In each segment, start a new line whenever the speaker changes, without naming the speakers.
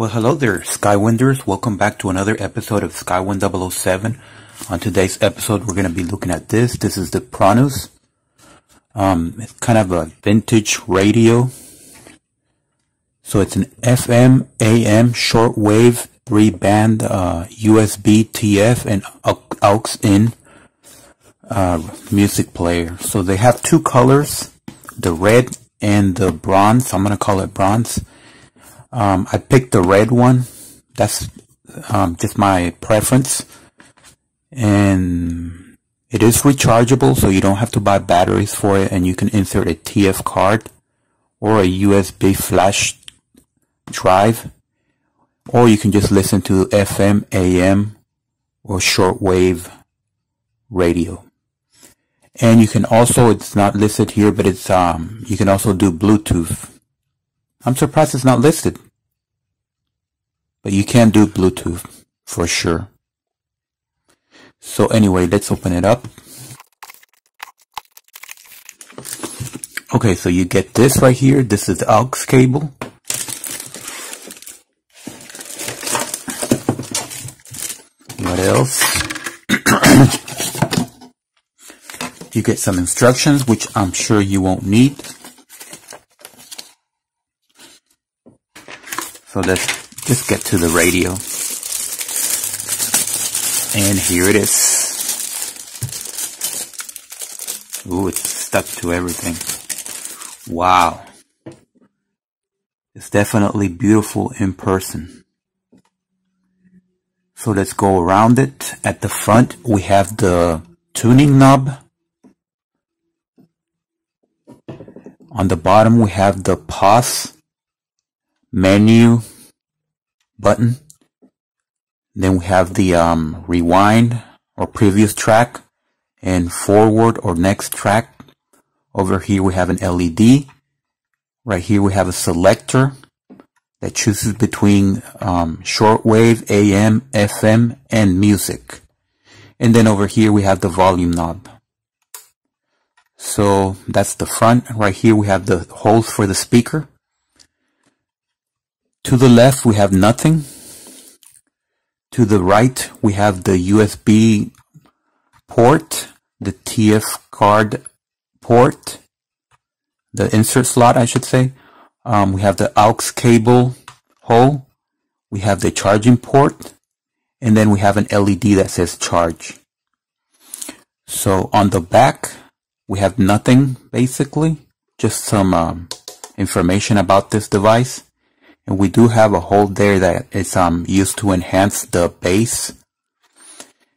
Well, hello there, Skywinders. Welcome back to another episode of Skywind 007. On today's episode, we're going to be looking at this. This is the Pronus. Um, it's kind of a vintage radio. So it's an FM, AM, shortwave, three band, uh, USB, TF, and aux in, uh, music player. So they have two colors, the red and the bronze. I'm going to call it bronze. Um, I picked the red one. That's um, just my preference. And it is rechargeable, so you don't have to buy batteries for it, and you can insert a TF card or a USB flash drive, or you can just listen to FM, AM, or shortwave radio. And you can also, it's not listed here, but it's, um, you can also do Bluetooth. I'm surprised it's not listed. But you can do Bluetooth for sure. So anyway, let's open it up. Okay, so you get this right here. This is the aux cable. What else? you get some instructions, which I'm sure you won't need. So let's just get to the radio. And here it is. Ooh, it's stuck to everything. Wow. It's definitely beautiful in person. So let's go around it. At the front, we have the tuning knob. On the bottom, we have the pause menu button. Then we have the um, rewind or previous track and forward or next track. Over here we have an LED. Right here we have a selector that chooses between um, shortwave, AM, FM, and music. And then over here we have the volume knob. So that's the front. Right here we have the holes for the speaker. To the left, we have nothing. To the right, we have the USB port, the TF card port, the insert slot, I should say. Um, we have the aux cable hole. We have the charging port. And then we have an LED that says charge. So on the back, we have nothing basically, just some um, information about this device. And we do have a hole there that is um, used to enhance the bass.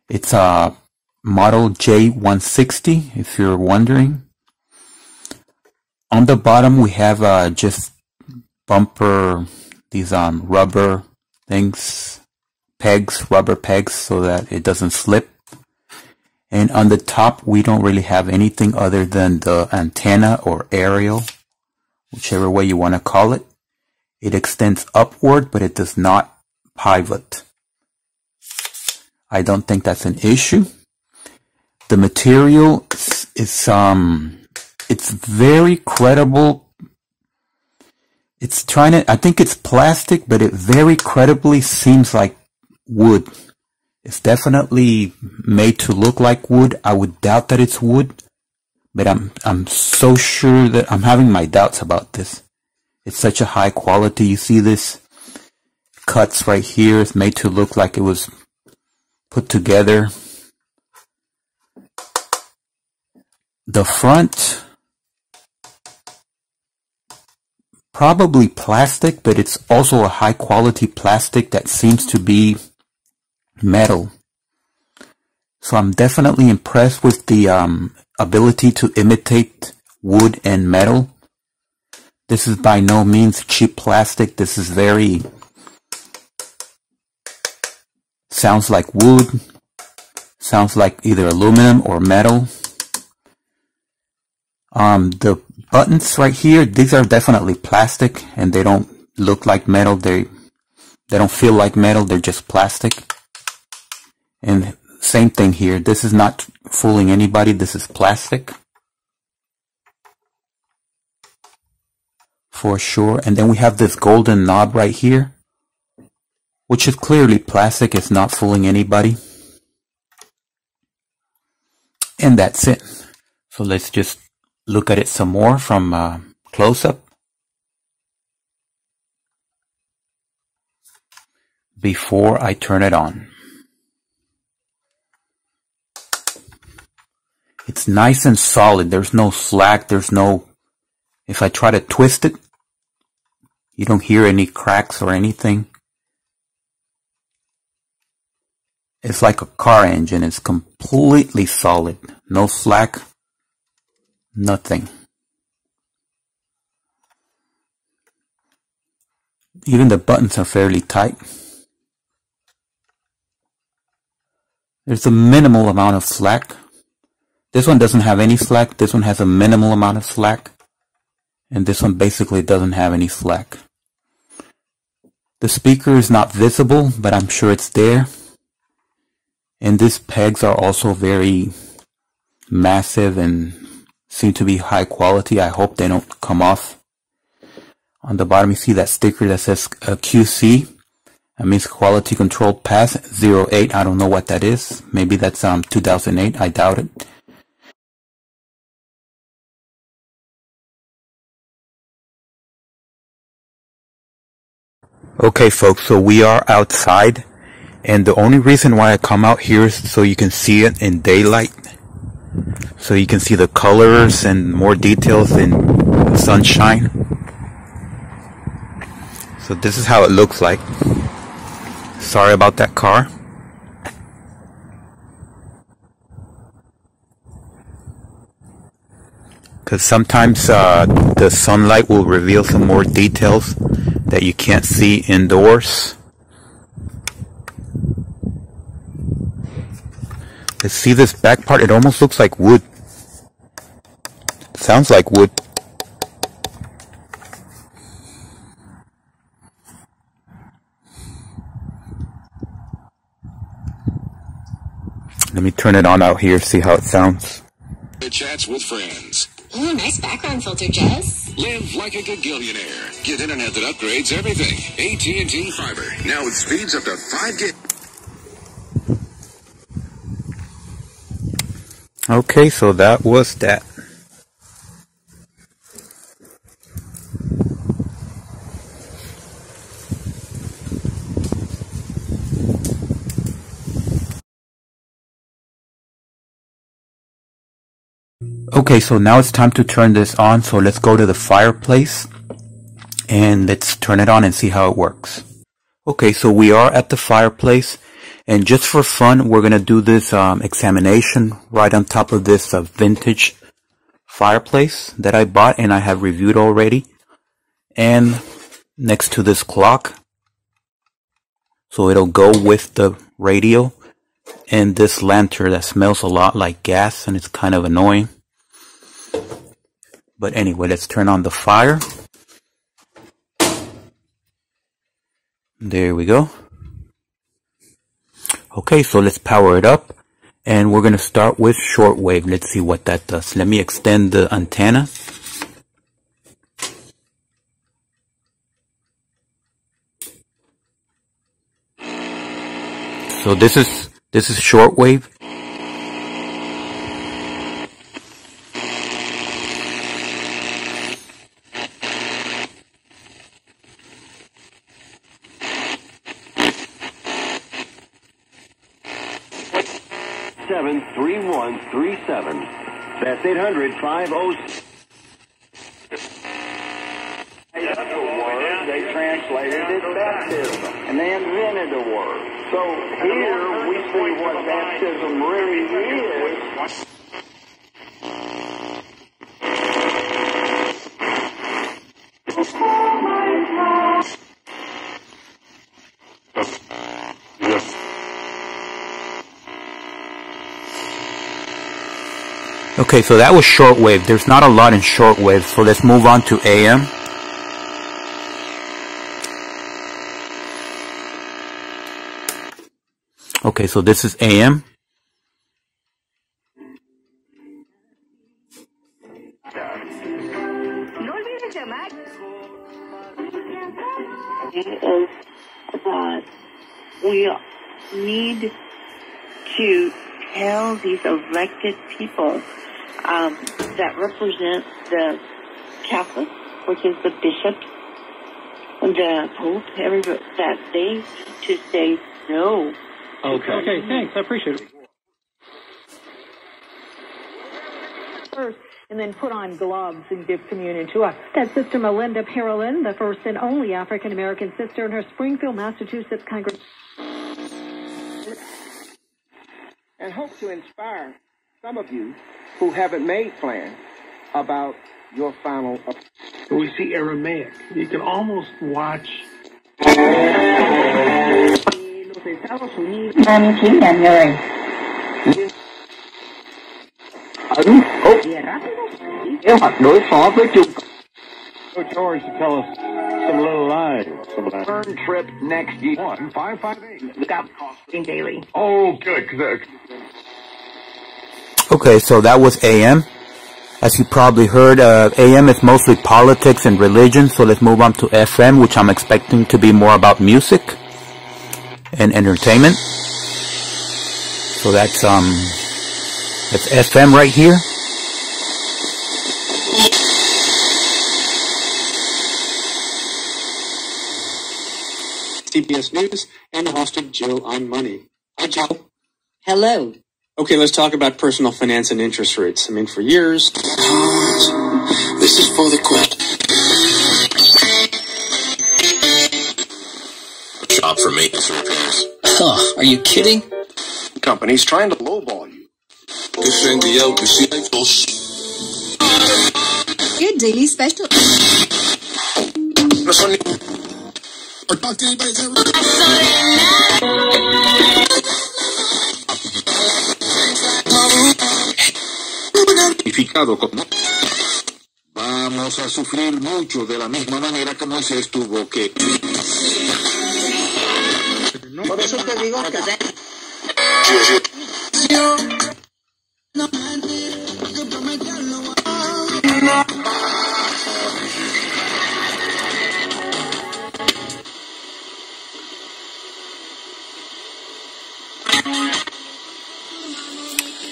It's a model J160, if you're wondering. On the bottom, we have uh, just bumper, these um, rubber things, pegs, rubber pegs, so that it doesn't slip. And on the top, we don't really have anything other than the antenna or aerial, whichever way you want to call it. It extends upward, but it does not pivot. I don't think that's an issue. The material is, is um, it's very credible. It's trying to, I think it's plastic, but it very credibly seems like wood. It's definitely made to look like wood. I would doubt that it's wood, but I'm, I'm so sure that I'm having my doubts about this. It's such a high quality. You see this cuts right here. It's made to look like it was put together. The front, probably plastic, but it's also a high quality plastic that seems to be metal. So I'm definitely impressed with the um, ability to imitate wood and metal. This is by no means cheap plastic. This is very, sounds like wood, sounds like either aluminum or metal. Um, the buttons right here, these are definitely plastic and they don't look like metal. They, they don't feel like metal. They're just plastic. And same thing here. This is not fooling anybody. This is plastic. For sure. And then we have this golden knob right here. which is clearly plastic. It's not fooling anybody. And that's it. So let's just look at it some more from uh, close up. Before I turn it on. It's nice and solid. There's no slack. There's no, if I try to twist it, you don't hear any cracks or anything. It's like a car engine. It's completely solid. No slack. Nothing. Even the buttons are fairly tight. There's a minimal amount of slack. This one doesn't have any slack. This one has a minimal amount of slack. And this one basically doesn't have any slack. The speaker is not visible, but I'm sure it's there. And these pegs are also very massive and seem to be high quality. I hope they don't come off. On the bottom you see that sticker that says uh, QC. That means quality control pass 08. I don't know what that is. Maybe that's um 2008. I doubt it. Okay folks, so we are outside and the only reason why I come out here is so you can see it in daylight. So you can see the colors and more details in sunshine. So this is how it looks like. Sorry about that car. Because sometimes uh, the sunlight will reveal some more details that you can't see indoors. Let's see this back part. It almost looks like wood. Sounds like wood. Let me turn it on out here, see how it sounds.
Chats with friends.
Ooh, nice background filter, Jess.
Live like a gagillionaire. Get internet that upgrades everything. AT&T Fiber. Now with speeds up to 5 gig.
Okay, so that was that. Okay, so now it's time to turn this on. So let's go to the fireplace and let's turn it on and see how it works. Okay, so we are at the fireplace and just for fun, we're going to do this um, examination right on top of this uh, vintage fireplace that I bought and I have reviewed already. And next to this clock. So it'll go with the radio and this lantern that smells a lot like gas and it's kind of annoying. But anyway, let's turn on the fire. There we go. Okay, so let's power it up. And we're going to start with shortwave. Let's see what that does. Let me extend the antenna. So this is this is shortwave.
800 506.
They translated it baptism and they invented the word. So here we see what baptism really
Okay, so that was shortwave. There's not a lot in shortwave, so let's move on to AM. Okay, so this is AM.
is God we need to tell these elected people um, that represent the Catholic, which is the bishop, the Pope, everybody, that they to say no.
Okay. Okay, thanks. I appreciate it.
First, and then put on gloves and give communion to us. That's Sister Melinda Parolin, the first and only African American sister in her Springfield, Massachusetts congregation.
And hope to inspire some of you who haven't made plans about your final.
We see Aramaic. You can almost watch.
Ấn kế hoạch đối phó với
George to tell us some little lies.
Turn trip next year.
One five five eight.
Stop daily.
Oh, good. 'Cause,
Okay, so that was AM. As you probably heard, uh, AM is mostly politics and religion, so let's move on to FM, which I'm expecting to be more about music and entertainment. So that's, um, that's FM right here.
CBS News, and hosted Jill on Money. Hi, Jill.
Hello.
Okay, let's talk about personal finance and interest rates. I mean, for years. This is for the question.
Shop for maintenance repairs.
Huh, are you kidding?
Companies trying to lowball you.
Good daily special.
No son ni-
Or talk to anybody
como Vamos a sufrir mucho de la misma manera que Moisés tuvo que.
Por eso te digo que te...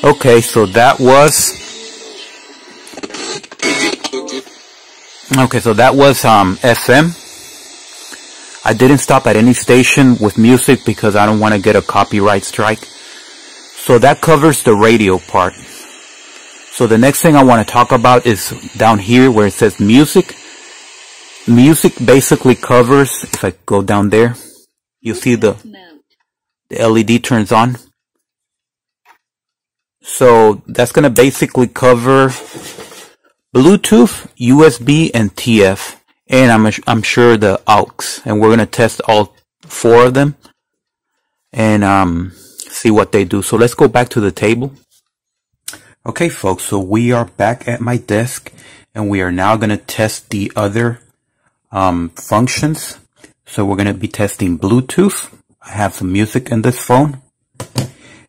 Okay, so that was Okay, so that was um FM. I didn't stop at any station with music because I don't want to get a copyright strike. So that covers the radio part. So the next thing I want to talk about is down here where it says music. Music basically covers, if I go down there, you see the, the LED turns on. So that's going to basically cover Bluetooth, USB, and TF. And I'm, I'm sure the AUX. And we're to test all four of them and um, see what they do. So let's go back to the table. Okay, folks. So we are back at my desk and we are now to test the other um, functions. So we're to be testing Bluetooth. I have some music in this phone.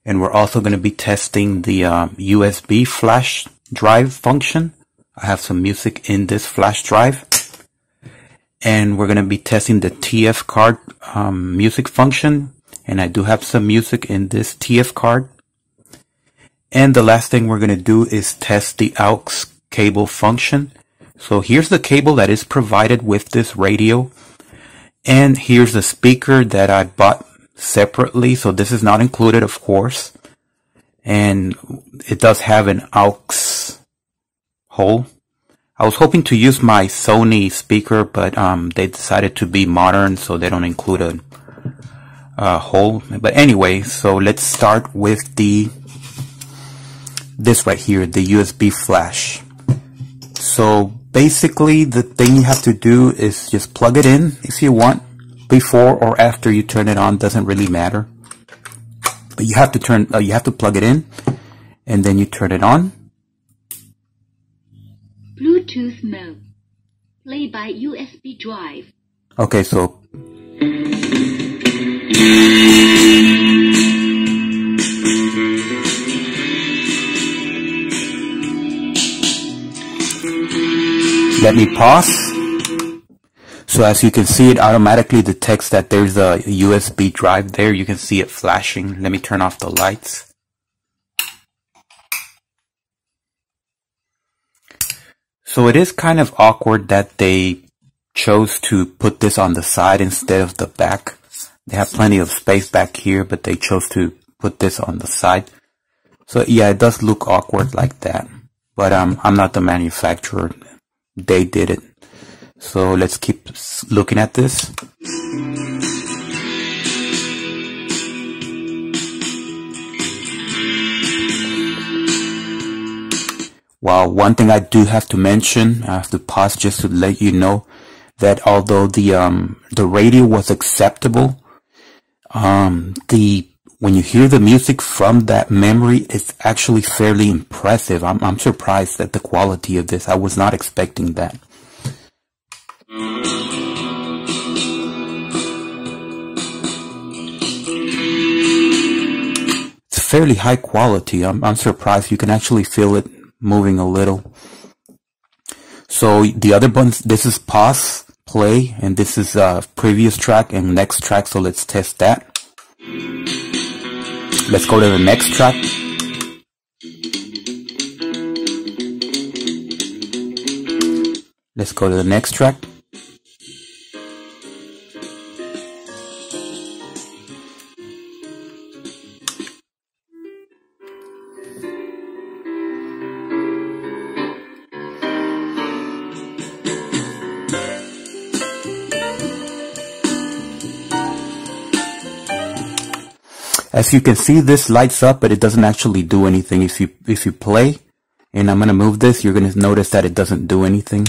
And we're also to be testing the uh, USB flash drive function. I have some music in this flash drive. And we're going to be testing the TF card um, music function. And I do have some music in this TF card. And the last thing we're going to do is test the AUX cable function. So here's the cable that is provided with this radio. And here's the speaker that I bought separately. So this is not included, of course. And it does have an aux hole. I was hoping to use my Sony speaker, but um, they decided to be modern, so they don't include a, a hole. But anyway, so let's start with the this right here, the USB flash. So basically, the thing you have to do is just plug it in if you want before or after you turn it on doesn't really matter but you have to turn uh, you have to plug it in and then you turn it on
Bluetooth mode. Play by USB drive.
okay so let me pause So as you can see, it automatically detects that there's a USB drive there. You can see it flashing. Let me turn off the lights. So it is kind of awkward that they chose to put this on the side instead of the back. They have plenty of space back here, but they chose to put this on the side. So yeah, it does look awkward like that. But um, I'm not the manufacturer. They did it. So let's keep looking at this. Well, one thing I do have to mention, I have to pause just to let you know that although the um, the radio was acceptable, um, the when you hear the music from that memory, it's actually fairly impressive. I'm, I'm surprised at the quality of this. I was not expecting that. It's fairly high quality. I'm, I'm surprised you can actually feel it moving a little. So the other ones, this is pause, play, and this is uh, previous track and next track. So let's test that. Let's go to the next track. Let's go to the next track. As you can see, this lights up, but it doesn't actually do anything. If you, if you play, and I'm going to move this, you're going to notice that it doesn't do anything.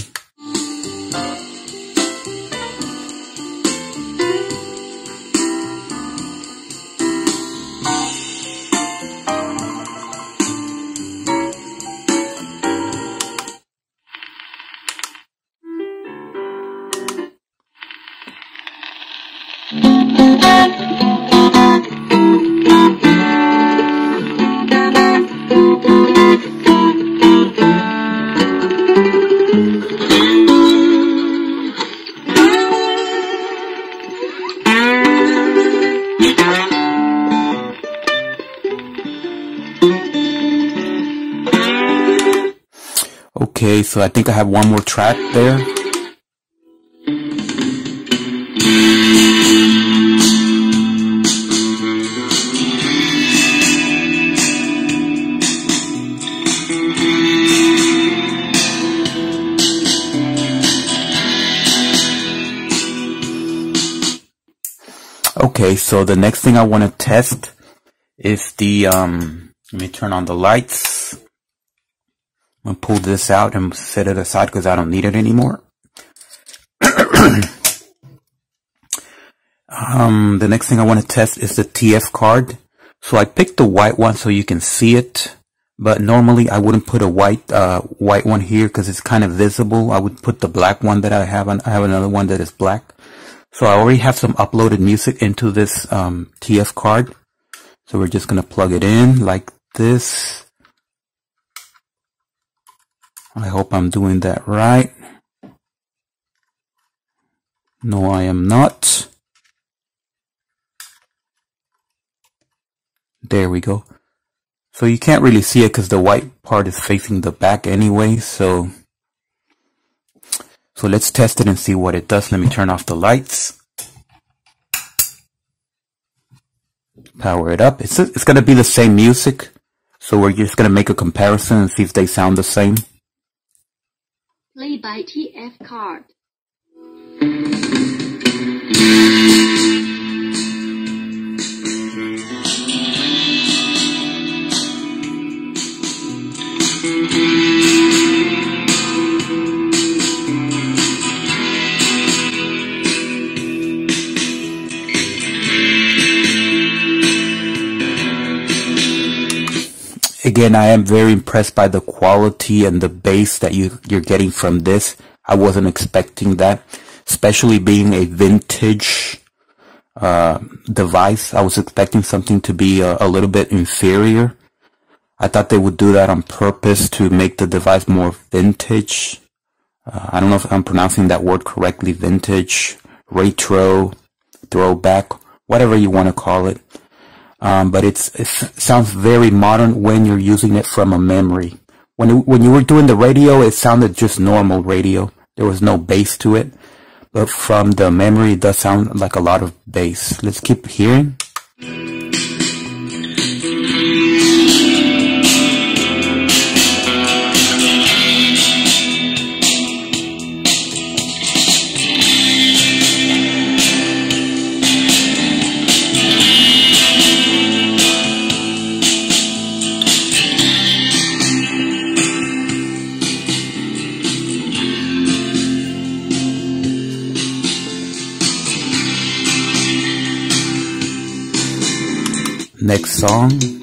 So I think I have one more track there. Okay, so the next thing I want to test is the, um, let me turn on the lights. I'm gonna pull this out and set it aside because I don't need it anymore. um, the next thing I want to test is the TF card. So I picked the white one so you can see it, but normally I wouldn't put a white uh, white one here because it's kind of visible. I would put the black one that I have. On, I have another one that is black. So I already have some uploaded music into this um, TF card. So we're just gonna plug it in like this. I hope I'm doing that right. No, I am not. There we go. So you can't really see it because the white part is facing the back anyway. So, so let's test it and see what it does. Let me turn off the lights. Power it up. It's, it's going to be the same music. So we're just going to make a comparison and see if they sound the same.
Play by TF card.
Again, I am very impressed by the quality and the bass that you, you're getting from this. I wasn't expecting that, especially being a vintage uh, device. I was expecting something to be a, a little bit inferior. I thought they would do that on purpose to make the device more vintage. uh, I don't know if I'm pronouncing that word correctly, vintage, retro, throwback, whatever you want to call it. Um, but it's, it sounds very modern when you're using it from a memory. When, it, when you were doing the radio, it sounded just normal radio. There was no bass to it. But from the memory, it does sound like a lot of bass. Let's keep hearing. Next song.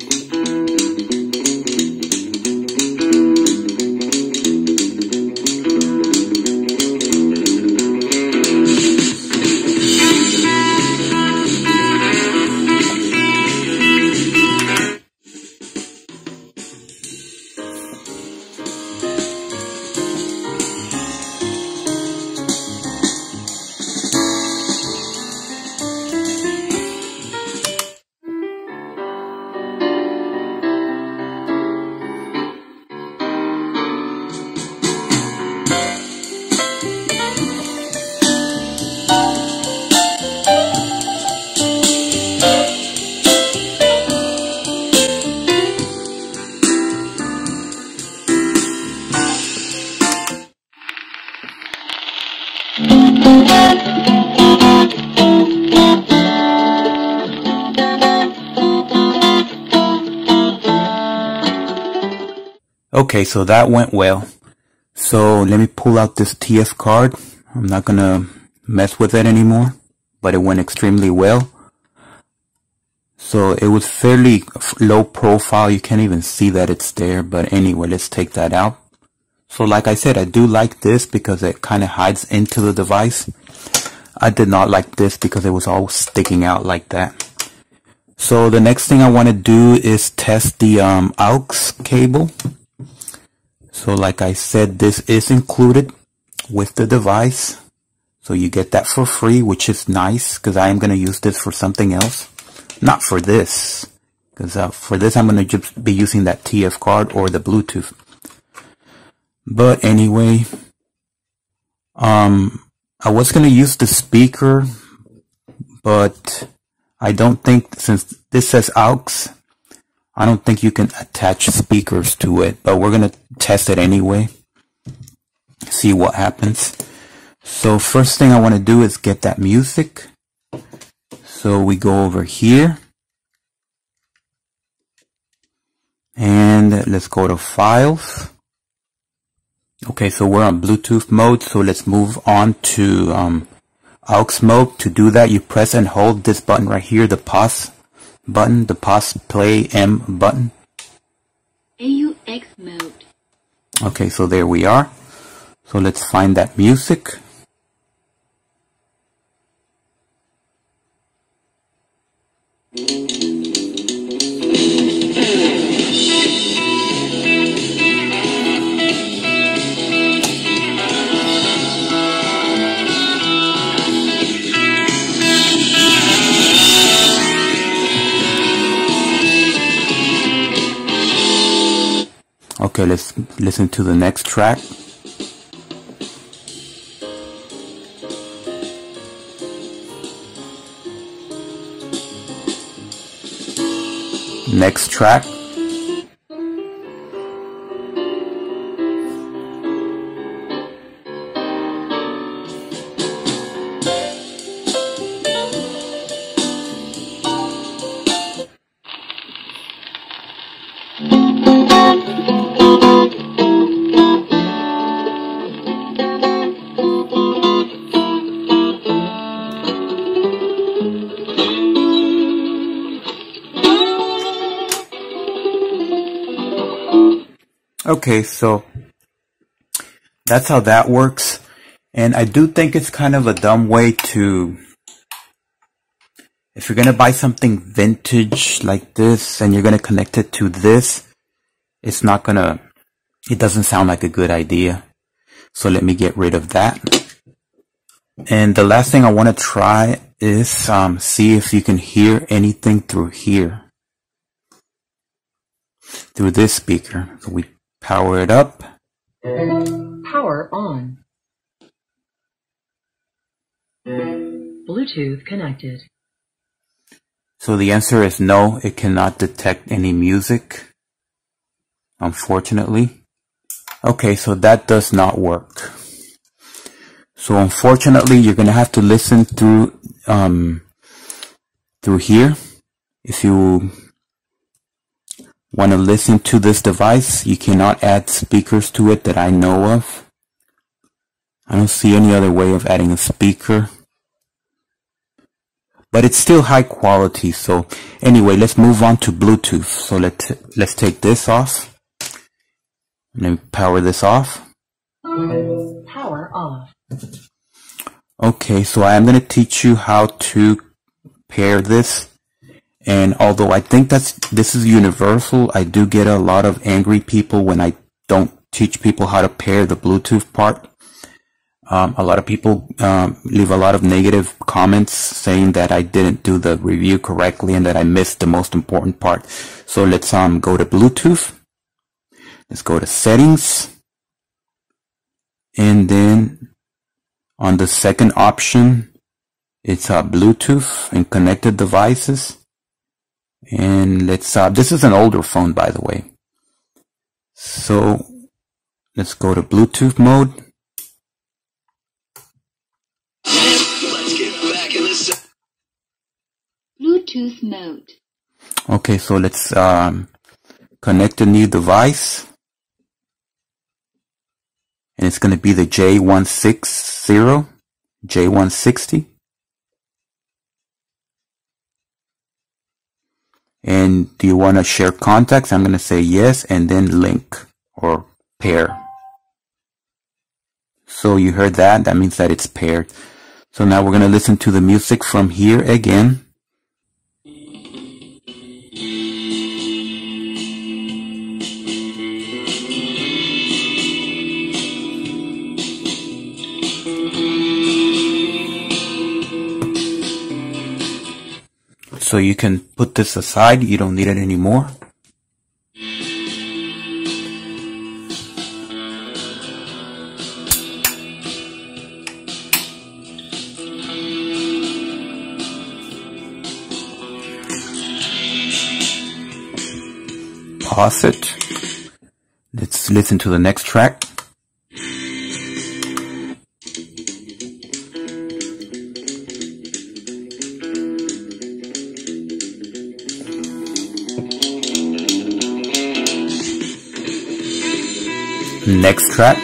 Okay, so that went well. So let me pull out this TF card. I'm not gonna mess with it anymore, but it went extremely well. So it was fairly low profile. You can't even see that it's there. But anyway, let's take that out. So like I said, I do like this because it kind of hides into the device. I did not like this because it was all sticking out like that. So the next thing I want to do is test the um, AUX cable. So like I said, this is included with the device. So you get that for free, which is nice because I am going to use this for something else. Not for this, because uh, for this I'm going to just be using that TF card or the Bluetooth. But anyway, um, I was going to use the speaker, but I don't think, since this says AUX, I don't think you can attach speakers to it, but we're going to test it anyway. See what happens. So first thing I want to do is get that music. So we go over here. And let's go to files. Okay, so we're on Bluetooth mode. So let's move on to um, AUX mode. To do that, you press and hold this button right here, the pause button, the pause play M button.
AUX mode.
Okay, so there we are. So let's find that music. Okay, let's listen to the next track. Next track. Okay, so that's how that works. And I do think it's kind of a dumb way to, if you're going to buy something vintage like this and you're going to connect it to this, it's not going to, it doesn't sound like a good idea. So let me get rid of that. And the last thing I want to try is um, see if you can hear anything through here. Through this speaker. We power it up.
Power on. Bluetooth connected.
So the answer is no, it cannot detect any music. Unfortunately. Okay, so that does not work. So unfortunately, you're gonna have to listen through um, through here. If you want to listen to this device, you cannot add speakers to it that I know of. I don't see any other way of adding a speaker. But it's still high quality. So anyway, let's move on to Bluetooth. So let's, let's take this off. And then power this off.
Power off.
Okay, so I am going to teach you how to pair this. And although I think that's, this is universal, I do get a lot of angry people when I don't teach people how to pair the Bluetooth part. Um, a lot of people um, leave a lot of negative comments saying that I didn't do the review correctly and that I missed the most important part. So let's um, go to Bluetooth. Let's go to settings. And then on the second option, it's uh, Bluetooth and connected devices. And let's, uh, this is an older phone, by the way. So let's go to Bluetooth mode.
Bluetooth mode.
Okay, so let's um, connect a new device. And it's going to be the J160, J160. And do you want to share contacts? I'm going to say yes and then link or pair. So you heard that. That means that it's paired. So now we're going to listen to the music from here again. So you can put this aside, you don't need it anymore. Pause it. Let's listen to the next track. Next track.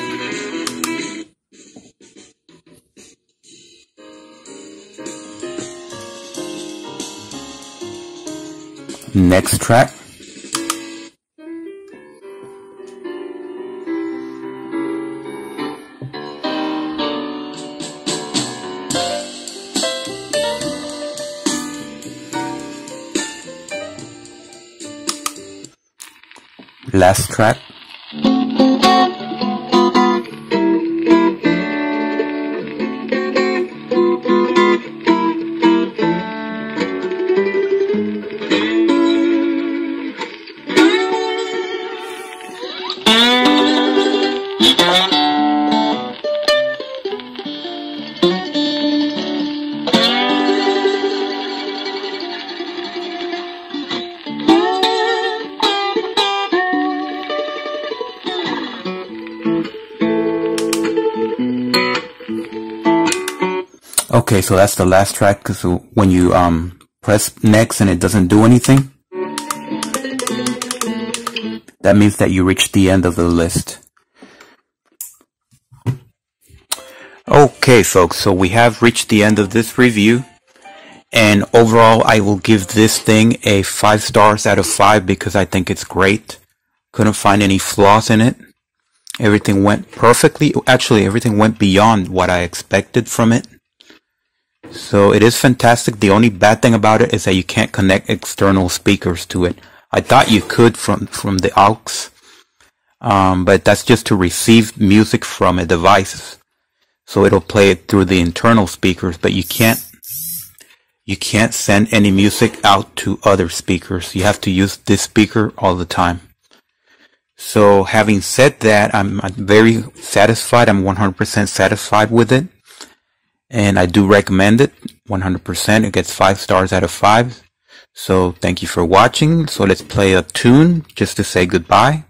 Next track. Last track. So that's the last track. Because when you um, press next and it doesn't do anything, that means that you reached the end of the list. Okay, folks, so we have reached the end of this review. And overall, I will give this thing a 5 stars out of 5 because I think it's great. Couldn't find any flaws in it. Everything went perfectly. Actually, everything went beyond what I expected from it. So it is fantastic. The only bad thing about it is that you can't connect external speakers to it. I thought you could from, from the aux. Um, but that's just to receive music from a device. So it'll play it through the internal speakers, but you can't, you can't send any music out to other speakers. You have to use this speaker all the time. So having said that, I'm, I'm very satisfied. I'm 100% satisfied with it. And I do recommend it 100%. It gets five stars out of five. So thank you for watching. So let's play a tune just to say goodbye.